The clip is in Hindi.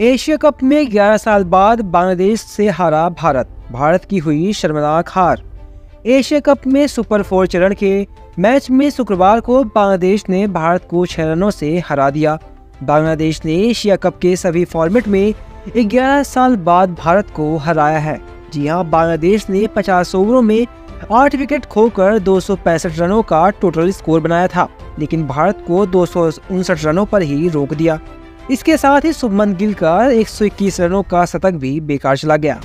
एशिया कप में 11 साल बाद बांग्लादेश से हारा भारत। भारत की हुई शर्मनाक हार। एशिया कप में सुपर फोर चरण के मैच में शुक्रवार को बांग्लादेश ने भारत को छह रनों से हरा दिया। बांग्लादेश ने एशिया कप के सभी फॉर्मेट में 11 साल बाद भारत को हराया है। जी हाँ, बांग्लादेश ने 50 ओवरों में आठ विकेट खोकर दो सौ पैंसठ रनों का टोटल स्कोर बनाया था, लेकिन भारत को दो सौ उनसठ रनों पर ही रोक दिया। इसके साथ ही शुभमन गिल का 121 रनों का शतक भी बेकार चला गया।